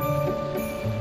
うん。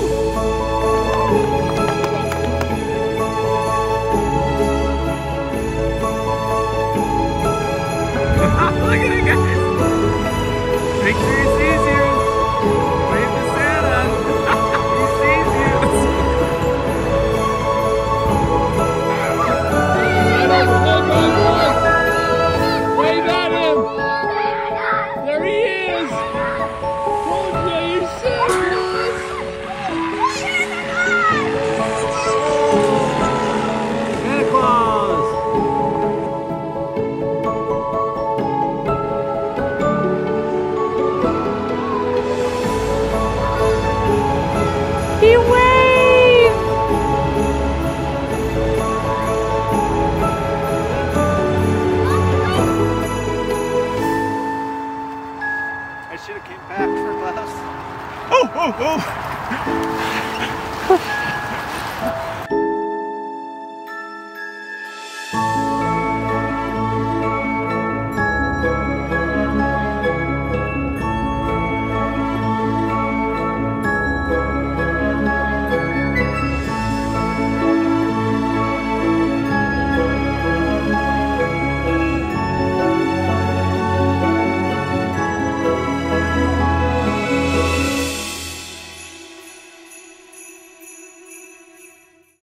Woo! Oh, oh, oh.